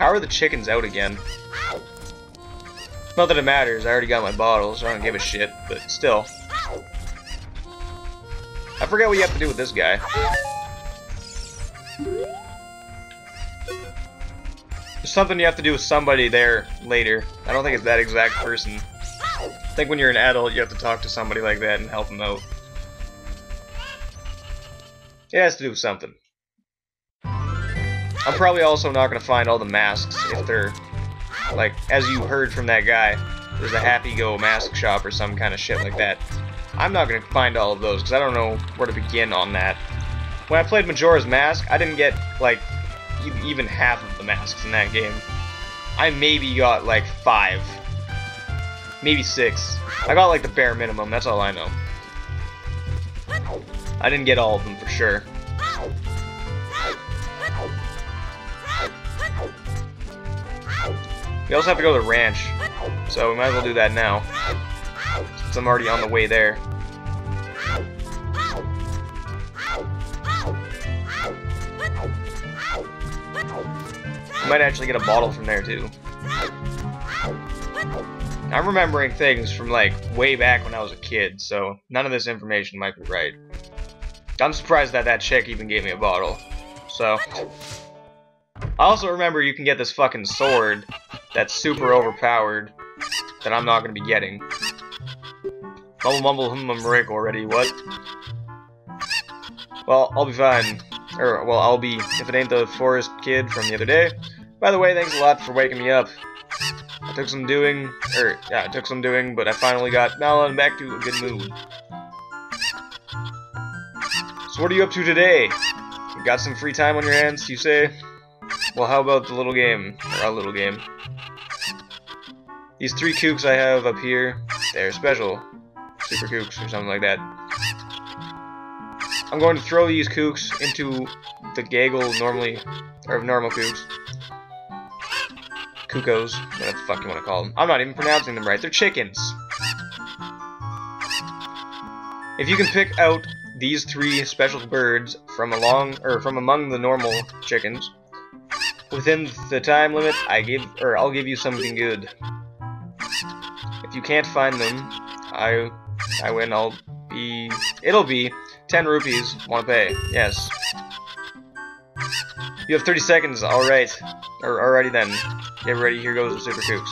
How are the chickens out again? Not that it matters, I already got my bottles, so I don't give a shit, but still. I forget what you have to do with this guy. There's something you have to do with somebody there later. I don't think it's that exact person. I think when you're an adult, you have to talk to somebody like that and help them out. It has to do with something. I'm probably also not going to find all the masks if they're, like, as you heard from that guy, there's a Happy Go mask shop or some kind of shit like that. I'm not going to find all of those because I don't know where to begin on that. When I played Majora's Mask, I didn't get, like, even half of the masks in that game. I maybe got, like, five. Maybe six. I got, like, the bare minimum, that's all I know. I didn't get all of them for sure. We also have to go to the ranch, so we might as well do that now. Since I'm already on the way there. I might actually get a bottle from there too. I'm remembering things from like way back when I was a kid, so none of this information might be right. I'm surprised that that chick even gave me a bottle. So, I also remember you can get this fucking sword that's super overpowered that I'm not gonna be getting. Mumble mumble hum hum already, what? Well, I'll be fine. Or, well, I'll be, if it ain't the forest kid from the other day. By the way, thanks a lot for waking me up. I took some doing, or, yeah, I took some doing, but I finally got Malon back to a good mood. So what are you up to today? You got some free time on your hands, you say? Well, how about the little game, or a little game? These three kooks I have up here, they're special. Super kooks, or something like that. I'm going to throw these kooks into the gaggle normally, or of normal kooks. Cuccos, whatever the fuck you want to call them. I'm not even pronouncing them right. They're chickens. If you can pick out these three special birds from along or from among the normal chickens within the time limit, I give or I'll give you something good. If you can't find them, I I win. I'll be it'll be 10 rupees. Want to pay? Yes. You have 30 seconds. All right. Or alrighty then. Get ready. Here goes the super kooks.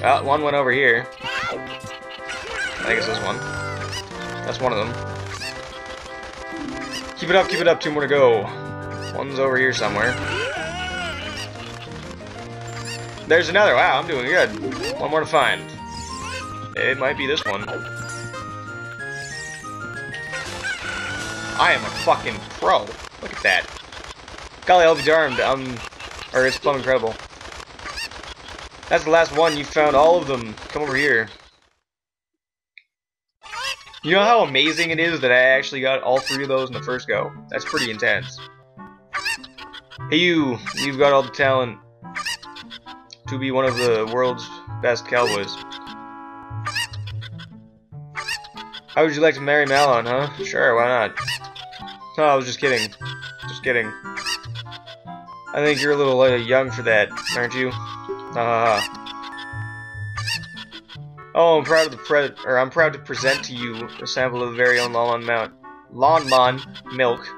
Well, one went over here. I it's this one. That's one of them. Keep it up, keep it up. Two more to go. One's over here somewhere. There's another. Wow, I'm doing good. One more to find. It might be this one. I am a fucking pro. Look at that. Golly, I'll be darned. Um, or it's plumb incredible. That's the last one. You found all of them. Come over here. You know how amazing it is that I actually got all three of those in the first go? That's pretty intense. Hey you, you've got all the talent to be one of the world's best cowboys. How would you like to marry Malon, huh? Sure, why not? No, I was just kidding. Just kidding. I think you're a little uh, young for that, aren't you? Ha. Oh, I'm proud of the pre or I'm proud to present to you a sample of the very own Lon Mount Lon milk.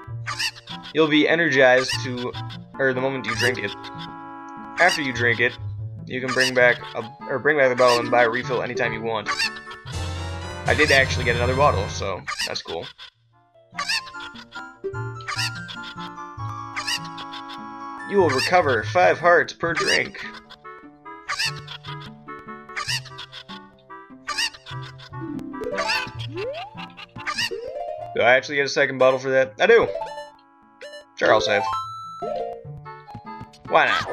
You'll be energized to or the moment you drink it. After you drink it, you can bring back a or bring back the bottle and buy a refill anytime you want. I did actually get another bottle, so that's cool. You will recover five hearts per drink. Do I actually get a second bottle for that? I do. Sure, I'll save. Why not?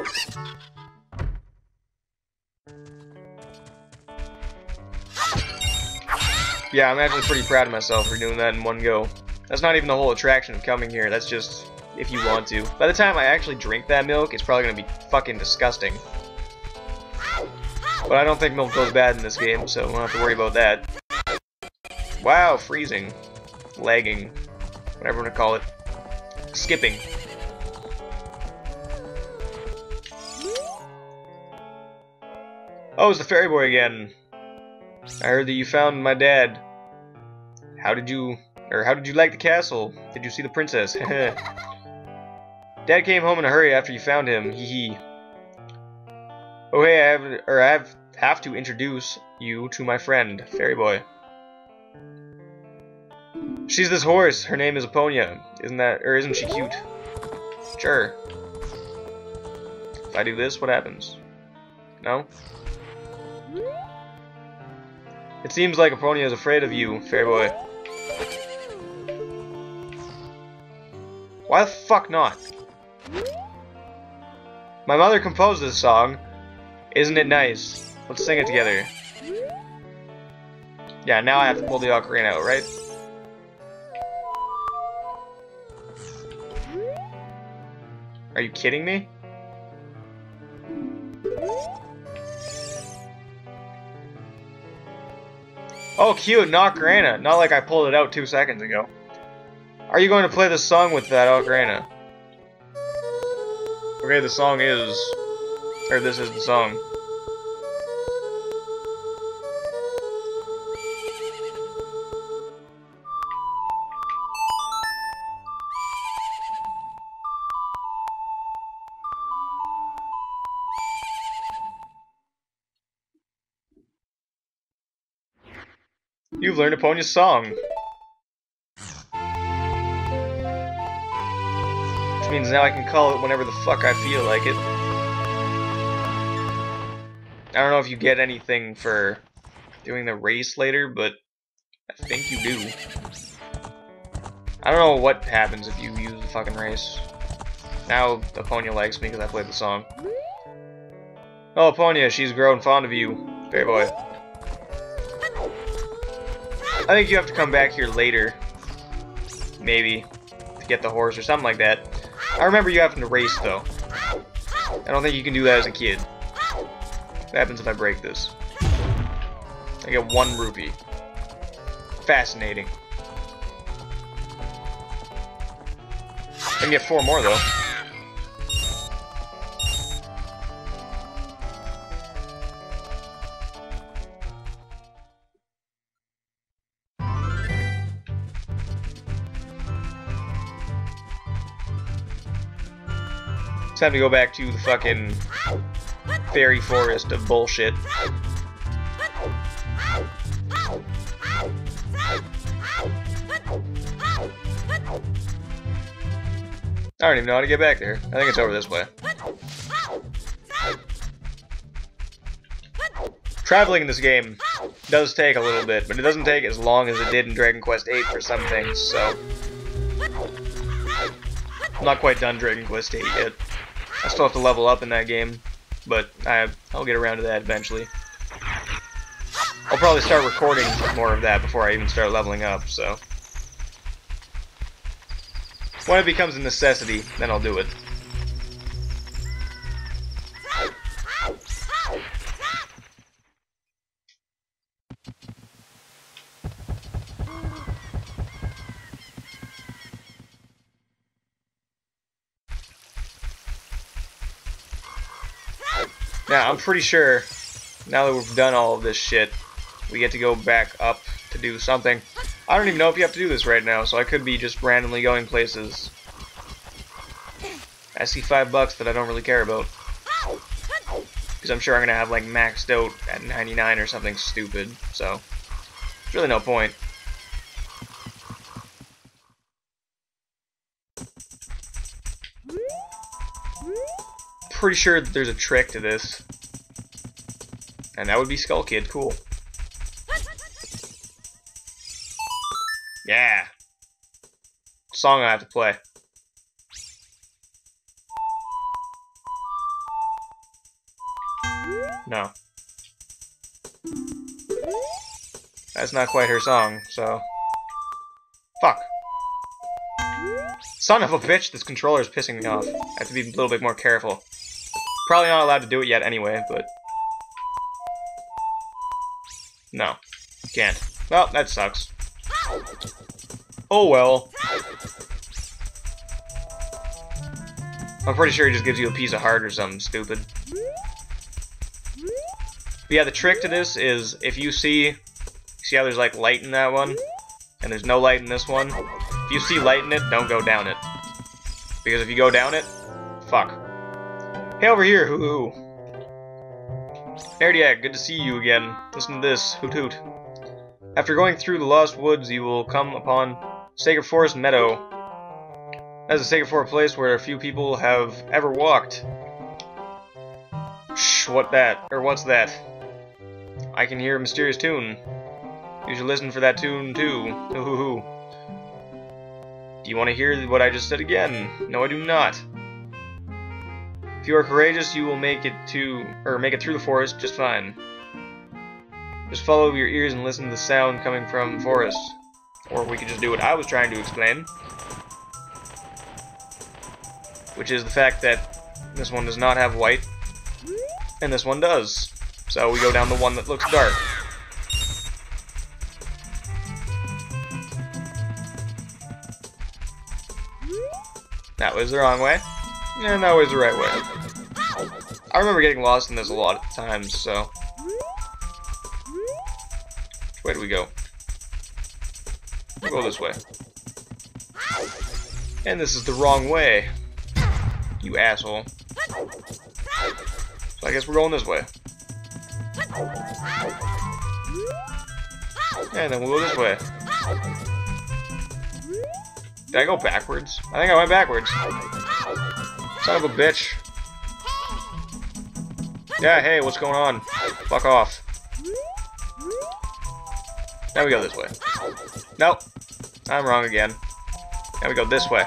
Yeah, I'm actually pretty proud of myself for doing that in one go. That's not even the whole attraction of coming here, that's just if you want to. By the time I actually drink that milk, it's probably to be fucking disgusting. But I don't think milk goes bad in this game, so we don't have to worry about that. Wow, freezing. Lagging. Whatever you want to call it. Skipping. Oh, it's the fairy boy again. I heard that you found my dad. How did you, or how did you like the castle? Did you see the princess? Dad came home in a hurry after you found him. Hee hee. Oh hey, I have, or I have, have to introduce you to my friend, Fairy Boy. She's this horse. Her name is Aponia. Isn't that, or isn't she cute? Sure. If I do this, what happens? No? It seems like Eponia is afraid of you, Fairy Boy. Why the fuck not? My mother composed this song. Isn't it nice? Let's sing it together. Yeah, now I have to pull the ocarina out, right? Are you kidding me? Oh, cute, not ocarina. Not like I pulled it out two seconds ago. Are you going to play the song with that oh, ocarina? Okay, the song is... Or this is the song. Learned Eponia's song. Which means now I can call it whenever the fuck I feel like it. I don't know if you get anything for doing the race later, but I think you do. I don't know what happens if you use the fucking race. Now Eponia likes me because I played the song. Oh, Eponia, she's grown fond of you. Fairy boy. I think you have to come back here later. Maybe. To get the horse or something like that. I remember you having to race, though. I don't think you can do that as a kid. What happens if I break this? I get one rupee. Fascinating. I can get four more, though. It's time to go back to the fucking fairy forest of bullshit. I don't even know how to get back there. I think it's over this way. Traveling in this game does take a little bit, but it doesn't take as long as it did in Dragon Quest VIII for some things, so... I'm not quite done Dragon Quest VIII yet. I still have to level up in that game, but I, I'll get around to that eventually. I'll probably start recording more of that before I even start leveling up, so... When it becomes a necessity, then I'll do it. Now, I'm pretty sure, now that we've done all of this shit, we get to go back up to do something. I don't even know if you have to do this right now, so I could be just randomly going places. I see five bucks that I don't really care about. Because I'm sure I'm going to have, like, maxed out at 99 or something stupid, so... There's really no point. Pretty sure that there's a trick to this. And that would be Skull Kid. Cool. Yeah. Song I have to play. No. That's not quite her song, so... Fuck. Son of a bitch, this controller is pissing me off. I have to be a little bit more careful. Probably not allowed to do it yet anyway, but... No. Can't. Well, that sucks. Oh well. I'm pretty sure he just gives you a piece of heart or something stupid. But yeah, the trick to this is if you see, see how there's like light in that one, and there's no light in this one. If you see light in it, don't go down it, because if you go down it, fuck. Hey, over here, hoo hoo. Nerdiaq, good to see you again. Listen to this, hoot hoot. After going through the Lost Woods, you will come upon Sacred Forest Meadow. That is a sacred forest place where few people have ever walked. Shh, what that? Or what's that? I can hear a mysterious tune. You should listen for that tune too. Hoo hoo hoo. Do you want to hear what I just said again? No, I do not. You are courageous, you will make it to, or make it through the forest just fine. Just follow your ears and listen to the sound coming from the forest. Or we could just do what I was trying to explain. Which is the fact that this one does not have white, and this one does. So we go down the one that looks dark. That was the wrong way. And that was the right way. I remember getting lost in this a lot of times, so... Which way do we go? We'll go this way. And this is the wrong way. You asshole. So I guess we're going this way. And then we'll go this way. Did I go backwards? I think I went backwards. Son of a bitch. Yeah, hey, what's going on? Fuck off. Now we go this way. Nope. I'm wrong again. Now we go this way.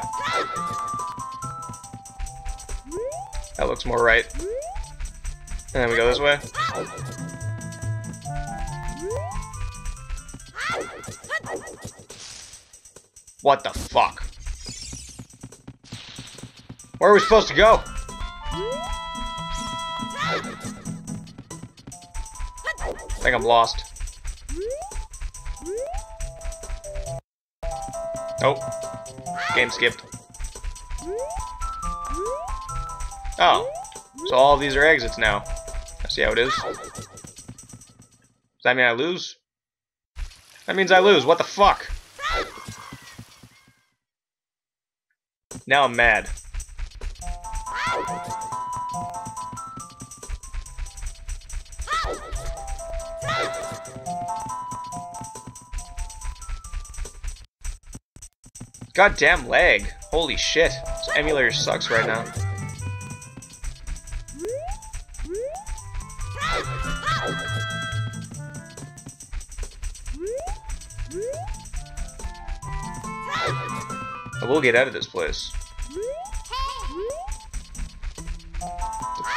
That looks more right. And then we go this way. What the fuck? Where are we supposed to go? I think I'm lost. Nope. Game skipped. Oh. So all these are exits now. I see how it is. Does that mean I lose? That means I lose. What the fuck? Now I'm mad. Goddamn lag. Holy shit. This emulator sucks right now. I will get out of this place.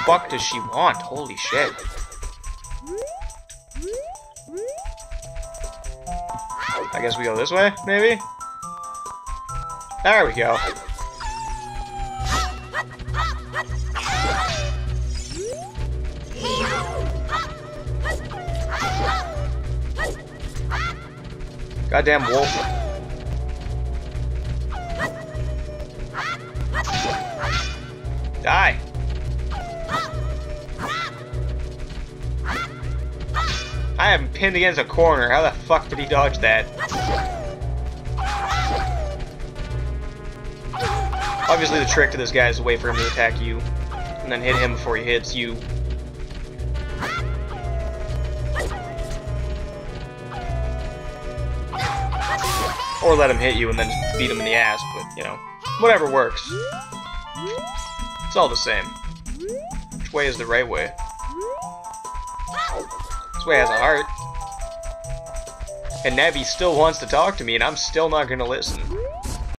Fuck does she want? Holy shit. I guess we go this way, maybe? There we go. Goddamn wolf. Die. I am pinned against a corner. How the fuck did he dodge that? Obviously the trick to this guy is to wait for him to attack you, and then hit him before he hits you. Or let him hit you and then beat him in the ass, but, you know, whatever works. It's all the same. Which way is the right way? Way has a heart. And Navi still wants to talk to me, and I'm still not gonna listen.